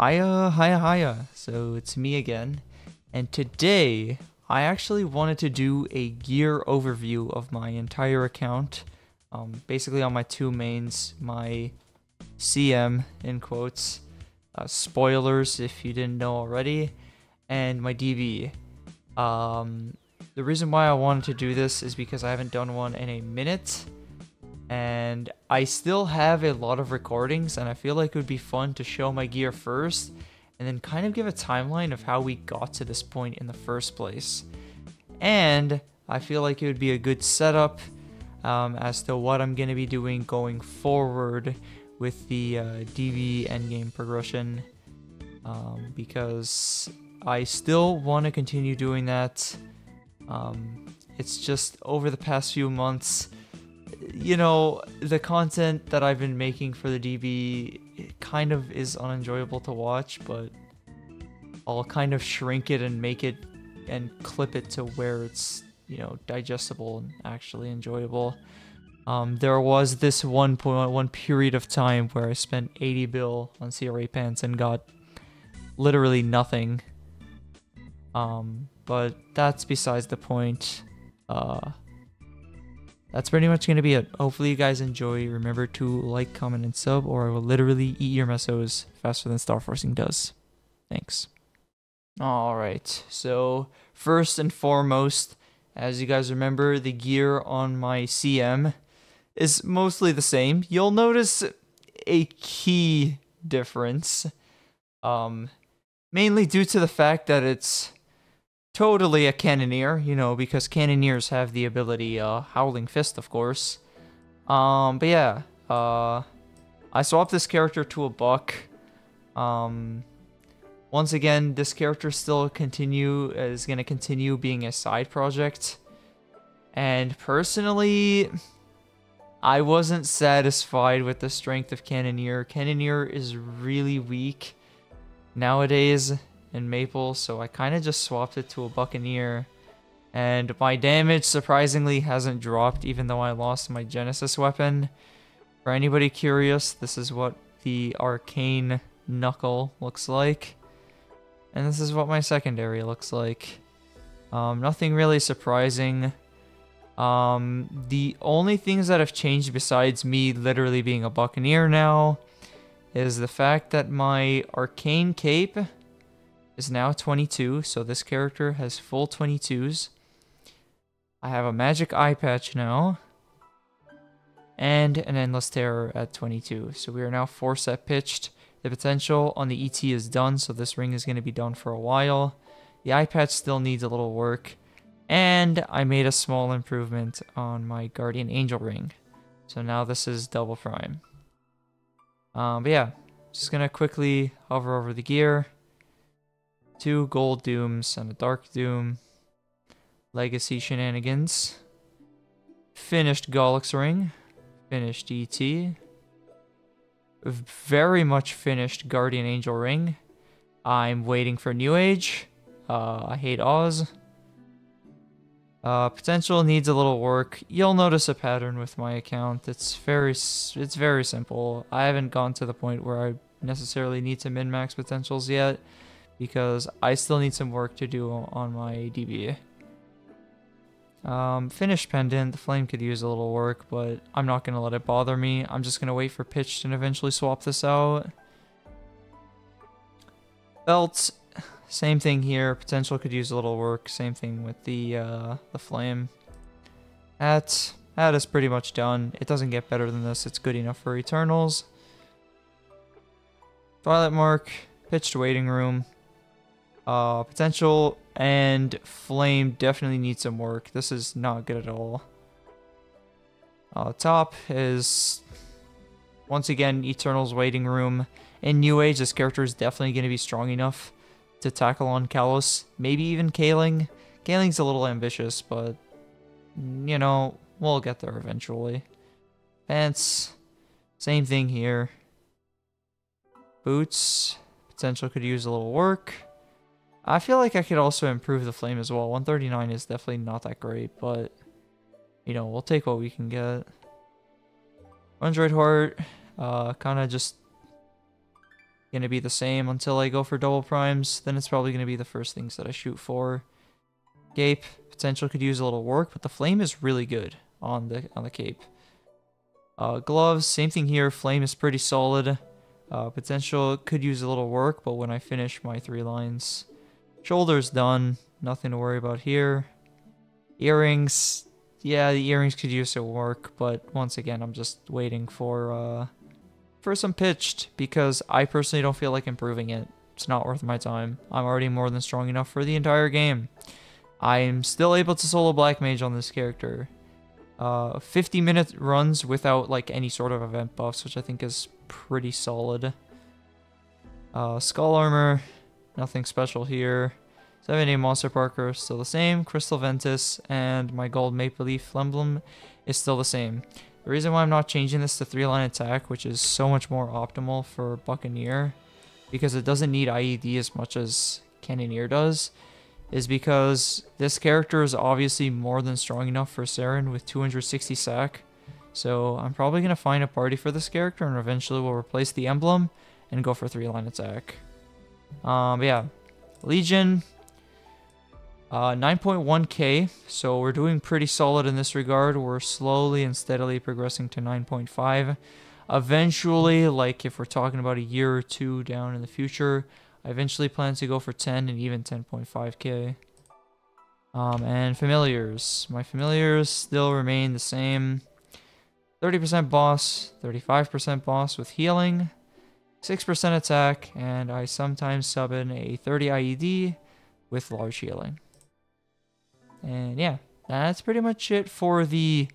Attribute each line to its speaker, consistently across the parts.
Speaker 1: Hiya, hiya, hiya. So it's me again. And today, I actually wanted to do a gear overview of my entire account. Um, basically on my two mains, my CM, in quotes, uh, spoilers if you didn't know already, and my DB. Um, the reason why I wanted to do this is because I haven't done one in a minute and I still have a lot of recordings and I feel like it would be fun to show my gear first and then kind of give a timeline of how we got to this point in the first place. And I feel like it would be a good setup um, as to what I'm going to be doing going forward with the uh, DB endgame progression um, because I still want to continue doing that. Um, it's just over the past few months you know, the content that I've been making for the DB kind of is unenjoyable to watch, but I'll kind of shrink it and make it and clip it to where it's, you know, digestible and actually enjoyable. Um, there was this one point, one period of time where I spent 80 bill on CRA pants and got literally nothing. Um, but that's besides the point. Uh, that's pretty much going to be it. Hopefully you guys enjoy. Remember to like, comment, and sub, or I will literally eat your mesos faster than Star Forcing does. Thanks. Alright, so first and foremost, as you guys remember, the gear on my CM is mostly the same. You'll notice a key difference, um, mainly due to the fact that it's totally a cannoneer, you know, because cannoneers have the ability, uh, Howling Fist, of course. Um, but yeah, uh, I swapped this character to a buck. Um, once again, this character still continue is gonna continue being a side project. And personally, I wasn't satisfied with the strength of Cannoneer. Cannoneer is really weak nowadays in Maple, so I kind of just swapped it to a Buccaneer. And my damage surprisingly hasn't dropped even though I lost my Genesis weapon. For anybody curious, this is what the Arcane Knuckle looks like. And this is what my secondary looks like. Um, nothing really surprising. Um, the only things that have changed besides me literally being a Buccaneer now is the fact that my Arcane Cape is now 22, so this character has full 22s. I have a magic eye patch now. And an endless terror at 22. So we are now 4 set pitched. The potential on the ET is done, so this ring is going to be done for a while. The eye patch still needs a little work. And I made a small improvement on my Guardian Angel ring. So now this is double prime. Um, but yeah, just going to quickly hover over the gear two gold dooms and a dark doom. Legacy shenanigans. Finished Gollux ring. Finished ET. Very much finished Guardian Angel ring. I'm waiting for New Age. Uh, I hate Oz. Uh, potential needs a little work. You'll notice a pattern with my account. It's very, it's very simple. I haven't gone to the point where I necessarily need to min-max potentials yet because I still need some work to do on my DB. Um, finished pendant, the flame could use a little work, but I'm not going to let it bother me. I'm just going to wait for pitched and eventually swap this out. Belt, same thing here. Potential could use a little work. Same thing with the uh, the flame. At, that is pretty much done. It doesn't get better than this. It's good enough for Eternals. Twilight Mark, pitched waiting room. Uh, potential and flame definitely need some work. This is not good at all. Uh, top is once again Eternal's waiting room. In New Age, this character is definitely going to be strong enough to tackle on Kalos. Maybe even Kaling. Kaling's a little ambitious, but you know, we'll get there eventually. Pants, same thing here. Boots, potential could use a little work. I feel like I could also improve the flame as well. 139 is definitely not that great, but, you know, we'll take what we can get. Android Heart, uh, kind of just going to be the same until I go for double primes. Then it's probably going to be the first things that I shoot for. Cape, potential could use a little work, but the flame is really good on the on the cape. Uh, gloves, same thing here. Flame is pretty solid. Uh, potential could use a little work, but when I finish my three lines, shoulders done. Nothing to worry about here. Earrings, yeah, the earrings could use some work, but once again, I'm just waiting for uh, for some pitched because I personally don't feel like improving it. It's not worth my time. I'm already more than strong enough for the entire game. I am still able to solo Black Mage on this character. Uh, 50 minute runs without like any sort of event buffs, which I think is pretty solid. Uh, Skull Armor, nothing special here. 70 Monster Parker still the same. Crystal Ventus and my gold Maple Leaf emblem is still the same. The reason why I'm not changing this to 3-line attack, which is so much more optimal for Buccaneer, because it doesn't need IED as much as Cannoneer does, is because this character is obviously more than strong enough for Seren with 260 sack. So I'm probably going to find a party for this character and eventually we'll replace the emblem and go for 3-line attack. Um, yeah, Legion, uh, 9.1k, so we're doing pretty solid in this regard. We're slowly and steadily progressing to 9.5. Eventually, like if we're talking about a year or two down in the future, I eventually plan to go for 10 and even 10.5k. Um, and familiars. My familiars still remain the same. 30% boss, 35% boss with healing, 6% attack, and I sometimes sub in a 30 IED with large healing. And yeah, that's pretty much it for the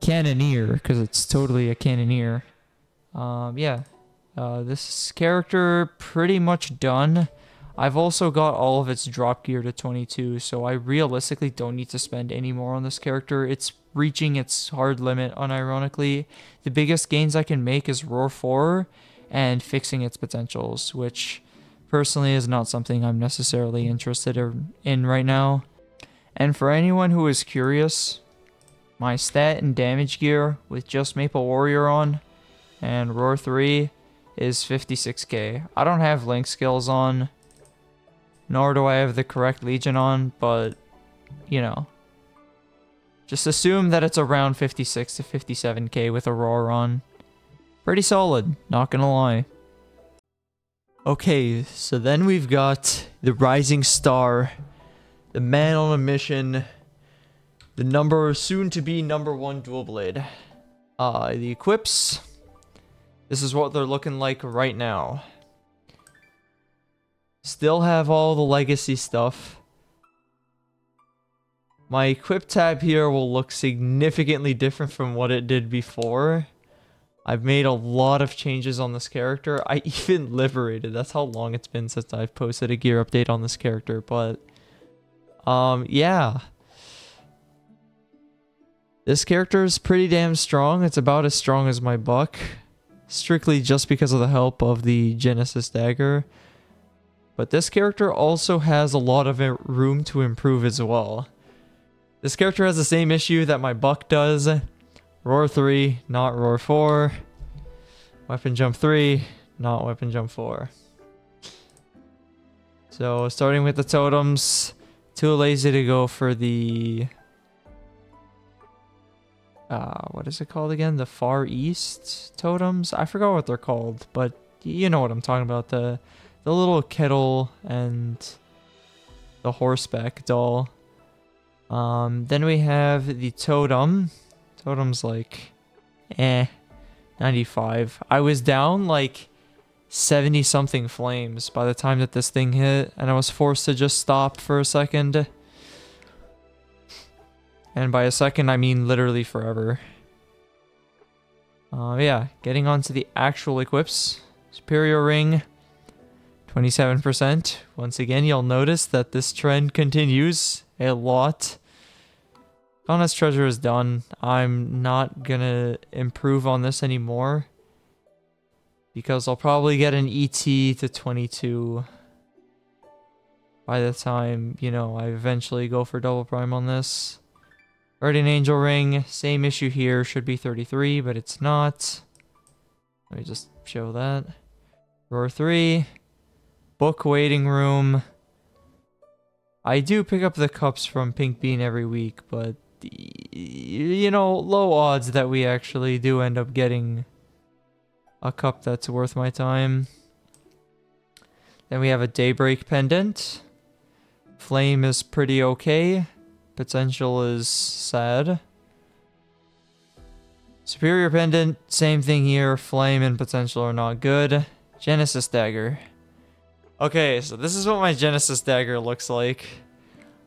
Speaker 1: Cannoneer, because it's totally a Cannoneer. Um, yeah, uh, this character pretty much done. I've also got all of its drop gear to 22, so I realistically don't need to spend any more on this character. It's reaching its hard limit, unironically. The biggest gains I can make is Roar 4 and fixing its potentials, which personally is not something I'm necessarily interested in right now. And for anyone who is curious, my stat and damage gear with just Maple Warrior on and Roar 3 is 56k. I don't have Link skills on, nor do I have the correct Legion on, but, you know. Just assume that it's around 56 to 57k with a Roar on. Pretty solid, not gonna lie. Okay, so then we've got the Rising Star the man on a mission, the number soon to be number one dual blade. Uh, the equips. This is what they're looking like right now. Still have all the legacy stuff. My equip tab here will look significantly different from what it did before. I've made a lot of changes on this character. I even liberated. That's how long it's been since I've posted a gear update on this character, but um, yeah. This character is pretty damn strong. It's about as strong as my buck. Strictly just because of the help of the Genesis Dagger. But this character also has a lot of room to improve as well. This character has the same issue that my buck does. Roar 3, not Roar 4. Weapon Jump 3, not Weapon Jump 4. So starting with the totems, too lazy to go for the... Uh, what is it called again? The Far East totems? I forgot what they're called, but you know what I'm talking about. The, the little kettle and the horseback doll. Um, then we have the totem. Totem's like, eh, 95. I was down like 70 something flames by the time that this thing hit and I was forced to just stop for a second. And by a second I mean literally forever. Uh, yeah, getting on to the actual equips. Superior Ring, 27%. Once again, you'll notice that this trend continues a lot. Honest Treasure is done. I'm not gonna improve on this anymore because I'll probably get an ET to 22 by the time, you know, I eventually go for double prime on this. Guardian Angel Ring, same issue here, should be 33, but it's not. Let me just show that. Roar 3. Book waiting room. I do pick up the cups from Pink Bean every week, but you know, low odds that we actually do end up getting a cup that's worth my time. Then we have a Daybreak Pendant. Flame is pretty okay. Potential is sad. Superior Pendant, same thing here. Flame and Potential are not good. Genesis Dagger. Okay, so this is what my Genesis Dagger looks like.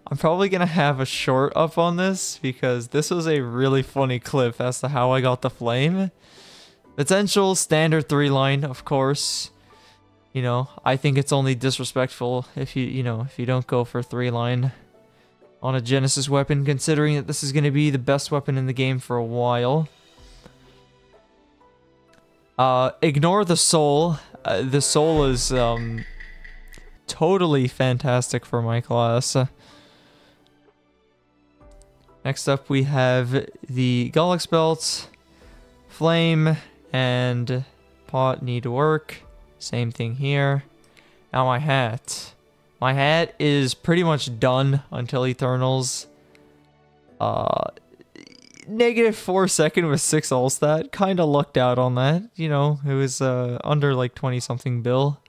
Speaker 1: I'm probably going to have a short up on this because this was a really funny clip as to how I got the flame. Potential standard three line, of course. You know, I think it's only disrespectful if you, you know, if you don't go for three line on a Genesis weapon, considering that this is going to be the best weapon in the game for a while. Uh, ignore the soul. Uh, the soul is, um, totally fantastic for my class. Next up, we have the Gollux Belt, Flame, and Pot need work. Same thing here. Now my hat. My hat is pretty much done until Eternals. Uh, negative four second with six all stat. Kind of lucked out on that. You know, it was uh, under like 20 something bill.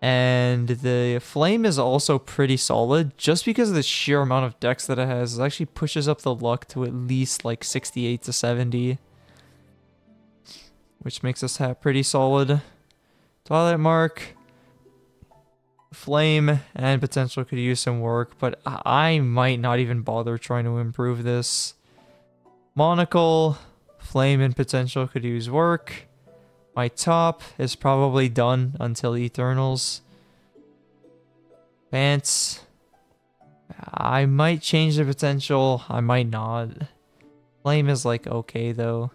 Speaker 1: And the flame is also pretty solid just because of the sheer amount of decks that it has. It actually pushes up the luck to at least like 68 to 70. Which makes us have pretty solid. Twilight Mark, Flame, and Potential could use some work, but I might not even bother trying to improve this. Monocle, Flame, and Potential could use work. My top is probably done until Eternals. Pants. I might change the potential. I might not. Flame is like okay though.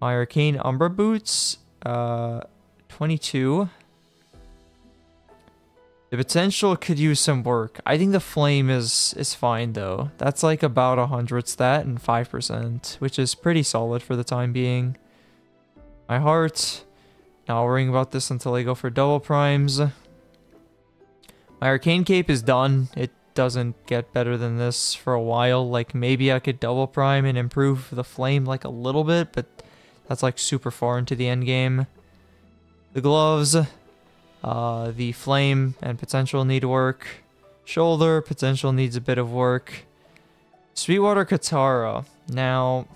Speaker 1: My Arcane Umbra boots. Uh, 22. The potential could use some work. I think the flame is is fine though. That's like about a hundred stat and 5%, which is pretty solid for the time being. My heart. Not worrying about this until I go for double primes. My arcane cape is done. It doesn't get better than this for a while. Like maybe I could double prime and improve the flame like a little bit, but that's like super far into the end game. The gloves, uh, the flame and potential need work. Shoulder, potential needs a bit of work. Sweetwater Katara. Now,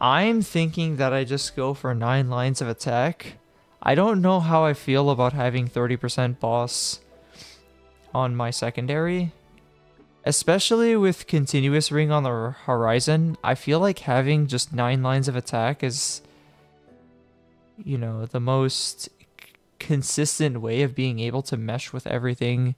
Speaker 1: I'm thinking that I just go for 9 lines of attack. I don't know how I feel about having 30% boss on my secondary. Especially with continuous ring on the horizon, I feel like having just 9 lines of attack is, you know, the most consistent way of being able to mesh with everything.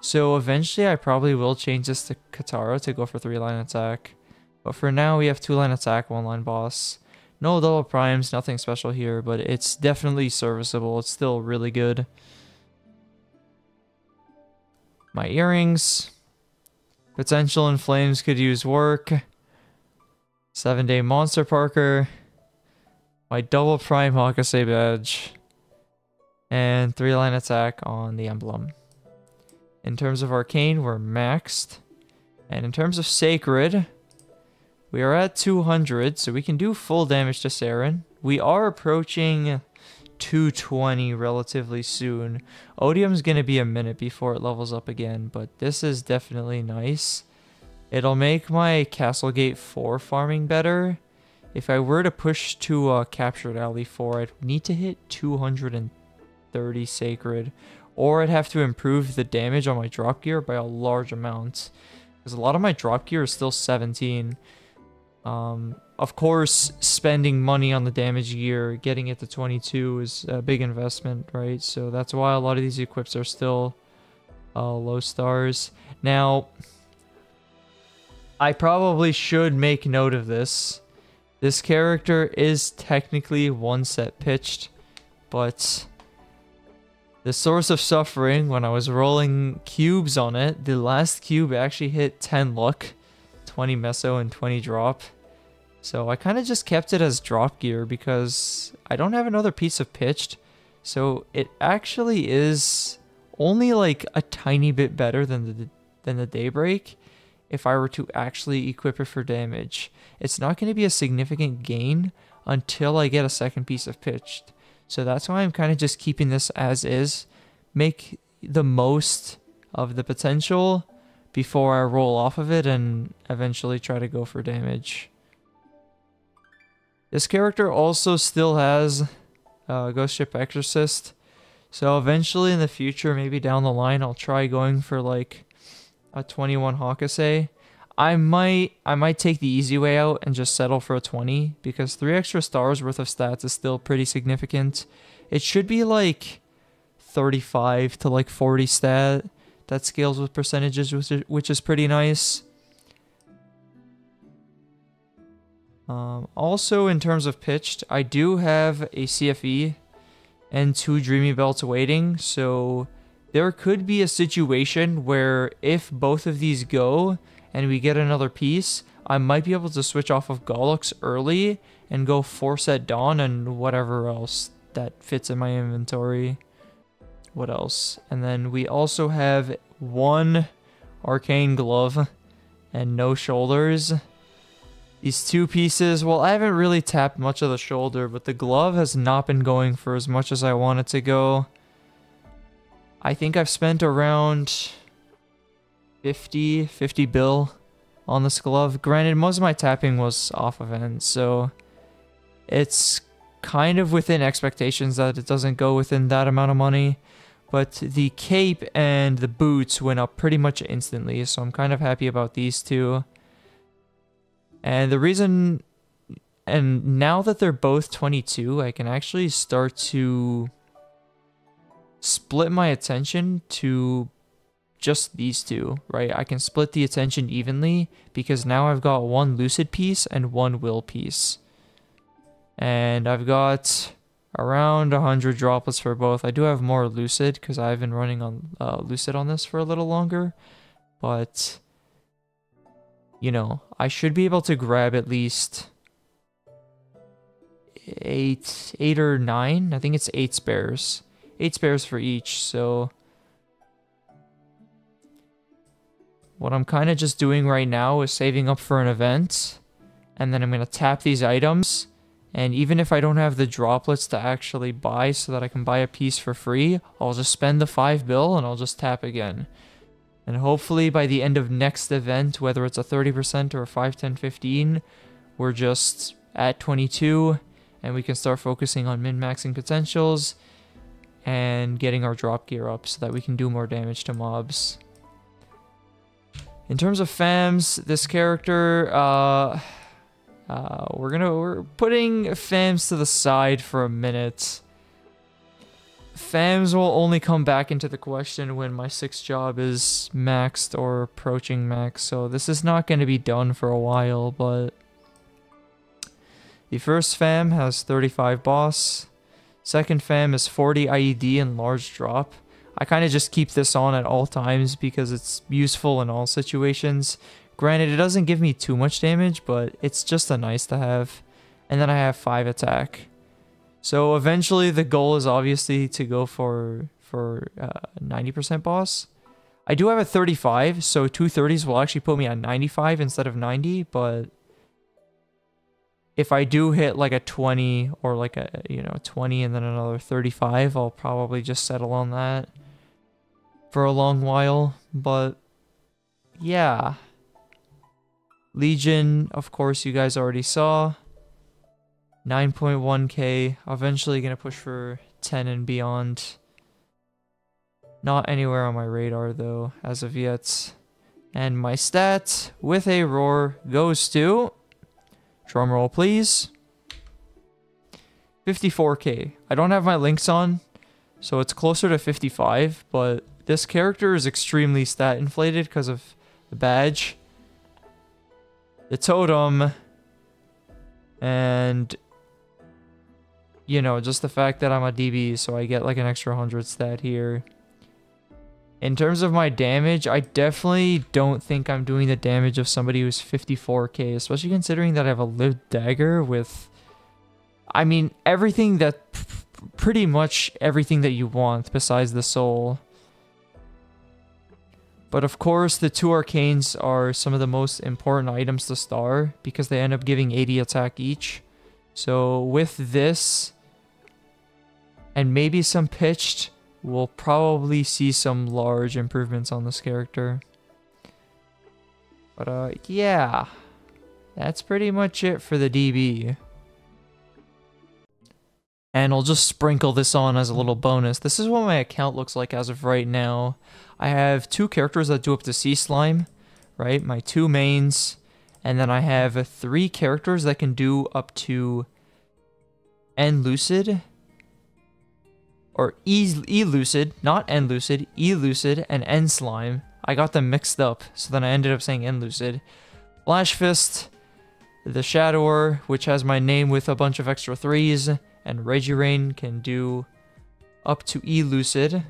Speaker 1: So eventually I probably will change this to Katara to go for 3 line attack. But for now, we have two-line attack, one-line boss. No double primes, nothing special here, but it's definitely serviceable. It's still really good. My earrings. Potential and flames could use work. Seven-day monster Parker. My double prime Hakase badge. And three-line attack on the emblem. In terms of arcane, we're maxed. And in terms of sacred, we are at 200, so we can do full damage to Seren. We are approaching 220 relatively soon. Odium's going to be a minute before it levels up again, but this is definitely nice. It'll make my Castlegate 4 farming better. If I were to push to uh, Captured Alley 4, I'd need to hit 230 Sacred, or I'd have to improve the damage on my drop gear by a large amount. Because a lot of my drop gear is still 17. Um, of course, spending money on the damage gear, getting it to 22 is a big investment, right? So that's why a lot of these equips are still uh, low stars. Now, I probably should make note of this. This character is technically one set pitched, but the source of suffering, when I was rolling cubes on it, the last cube actually hit 10 luck, 20 meso, and 20 drop. So I kind of just kept it as drop gear because I don't have another piece of pitched. So it actually is only like a tiny bit better than the than the daybreak if I were to actually equip it for damage. It's not going to be a significant gain until I get a second piece of pitched. So that's why I'm kind of just keeping this as is. Make the most of the potential before I roll off of it and eventually try to go for damage. This character also still has uh, Ghost Ship Exorcist. So eventually in the future, maybe down the line, I'll try going for like a 21 Hakase. I might I might take the easy way out and just settle for a 20 because 3 extra stars worth of stats is still pretty significant. It should be like 35 to like 40 stat that scales with percentages which is pretty nice. Um, also, in terms of pitched, I do have a CFE and two Dreamy Belts waiting, so there could be a situation where if both of these go and we get another piece, I might be able to switch off of Gollux early and go Force at Dawn and whatever else that fits in my inventory. What else? And then we also have one Arcane Glove and no shoulders. These two pieces, well, I haven't really tapped much of the shoulder, but the glove has not been going for as much as I want it to go. I think I've spent around 50, 50 bill on this glove. Granted, most of my tapping was off of end, so it's kind of within expectations that it doesn't go within that amount of money. But the cape and the boots went up pretty much instantly, so I'm kind of happy about these two. And the reason, and now that they're both 22, I can actually start to split my attention to just these two, right? I can split the attention evenly because now I've got one lucid piece and one will piece. And I've got around 100 droplets for both. I do have more lucid because I've been running on uh, lucid on this for a little longer. But you know, I should be able to grab at least eight, eight or nine. I think it's eight spares. Eight spares for each, so... What I'm kind of just doing right now is saving up for an event, and then I'm going to tap these items, and even if I don't have the droplets to actually buy so that I can buy a piece for free, I'll just spend the 5 bill and I'll just tap again. And hopefully by the end of next event, whether it's a 30% or a 5, 10, 15, we're just at 22 and we can start focusing on min-maxing potentials and getting our drop gear up so that we can do more damage to mobs. In terms of FAMs, this character, uh, uh, we're gonna, we're putting FAMs to the side for a minute. FAMs will only come back into the question when my sixth job is maxed or approaching max, so this is not going to be done for a while, but... The first FAM has 35 boss. Second FAM is 40 IED and large drop. I kind of just keep this on at all times because it's useful in all situations. Granted, it doesn't give me too much damage, but it's just a nice to have. And then I have 5 attack. So eventually the goal is obviously to go for for 90% uh, boss. I do have a 35, so two 30s will actually put me at 95 instead of 90, but if I do hit like a 20 or like a, you know, 20 and then another 35, I'll probably just settle on that for a long while, but yeah. Legion, of course, you guys already saw. 9.1k. Eventually gonna push for 10 and beyond. Not anywhere on my radar though, as of yet. And my stat with a roar goes to... Drumroll please. 54k. I don't have my links on, so it's closer to 55, but this character is extremely stat inflated because of the badge, the totem, and you know, just the fact that I'm a DB, so I get like an extra 100 stat here. In terms of my damage, I definitely don't think I'm doing the damage of somebody who's 54k, especially considering that I have a lived dagger with... I mean, everything that... Pretty much everything that you want besides the soul. But of course, the two arcanes are some of the most important items to star because they end up giving 80 attack each. So with this, and maybe some pitched, we'll probably see some large improvements on this character. But uh, yeah, that's pretty much it for the DB. And I'll just sprinkle this on as a little bonus. This is what my account looks like as of right now. I have two characters that do up to Sea Slime, right? My two mains. And then I have three characters that can do up to End Lucid or E, e Lucid, not End Lucid, E Lucid, and End Slime. I got them mixed up, so then I ended up saying End Lucid. Flash Fist, the Shadower, which has my name with a bunch of extra threes, and Regirain can do up to E Lucid.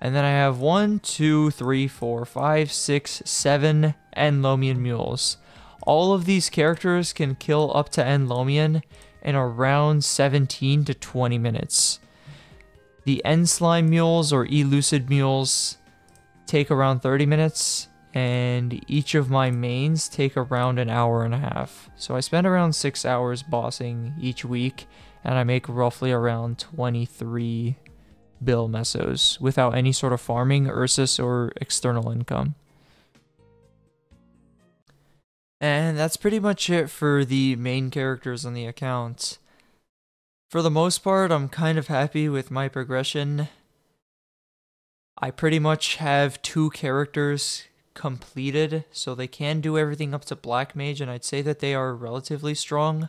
Speaker 1: And then I have one, two, three, four, five, six, seven and Lomien Mules. All of these characters can kill up to Enlomian in around 17 to 20 minutes. The End Slime mules or Elucid mules take around 30 minutes, and each of my mains take around an hour and a half. So I spend around 6 hours bossing each week, and I make roughly around 23 bill mesos without any sort of farming, Ursus, or external income. And that's pretty much it for the main characters on the account. For the most part, I'm kind of happy with my progression. I pretty much have two characters completed, so they can do everything up to Black Mage, and I'd say that they are relatively strong.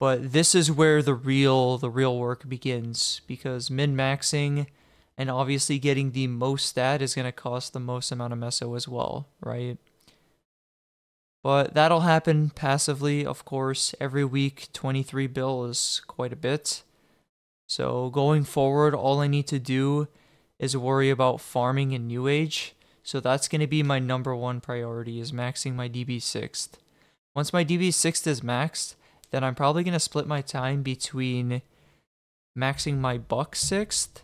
Speaker 1: But this is where the real the real work begins, because min-maxing and obviously getting the most stat is going to cost the most amount of meso as well, right? But that'll happen passively, of course. Every week, 23 bill is quite a bit. So going forward, all I need to do is worry about farming in New Age. So that's going to be my number one priority is maxing my DB 6th. Once my DB 6th is maxed, then I'm probably going to split my time between maxing my Buck 6th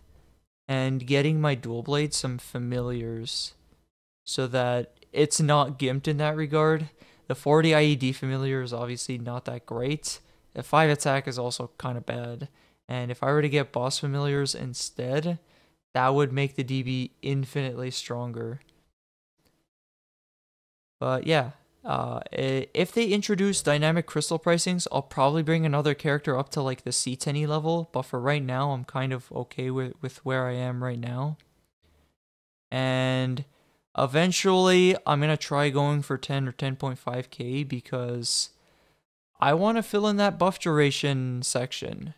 Speaker 1: and getting my Dual Blade some familiars so that it's not gimped in that regard. The 40 IED familiar is obviously not that great. The 5 attack is also kind of bad. And if I were to get boss familiars instead, that would make the DB infinitely stronger. But yeah, uh, if they introduce dynamic crystal pricings, I'll probably bring another character up to like the C10 level. But for right now, I'm kind of okay with, with where I am right now. And Eventually, I'm going to try going for 10 or 10.5k because I want to fill in that buff duration section.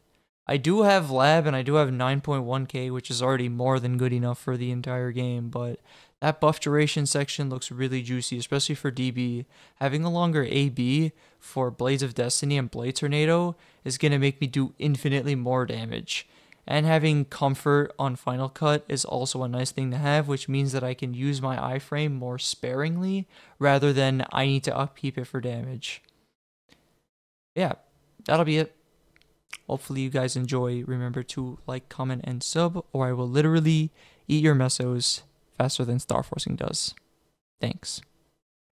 Speaker 1: I do have lab and I do have 9.1k, which is already more than good enough for the entire game, but that buff duration section looks really juicy, especially for DB. Having a longer AB for Blades of Destiny and Blade Tornado is going to make me do infinitely more damage. And having comfort on Final Cut is also a nice thing to have, which means that I can use my iframe more sparingly rather than I need to upkeep it for damage. Yeah, that'll be it. Hopefully you guys enjoy. Remember to like, comment, and sub, or I will literally eat your mesos faster than Star Forcing does. Thanks.